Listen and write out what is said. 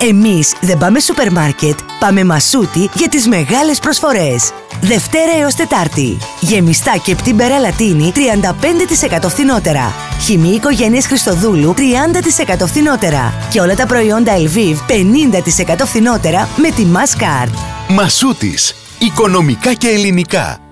Εμείς δεν πάμε σούπερ μάρκετ, πάμε μασούτι για τις μεγάλες προσφορές. Δευτέρα έως Τετάρτη. Γεμιστά και πτύμπερα λατίνη 35% φθηνότερα. Χυμή οικογένειας Χριστοδούλου 30% φθηνότερα. Και όλα τα προϊόντα Ελβίβ 50% φθηνότερα με τη Mascard. Μασούτης. Οικονομικά και ελληνικά.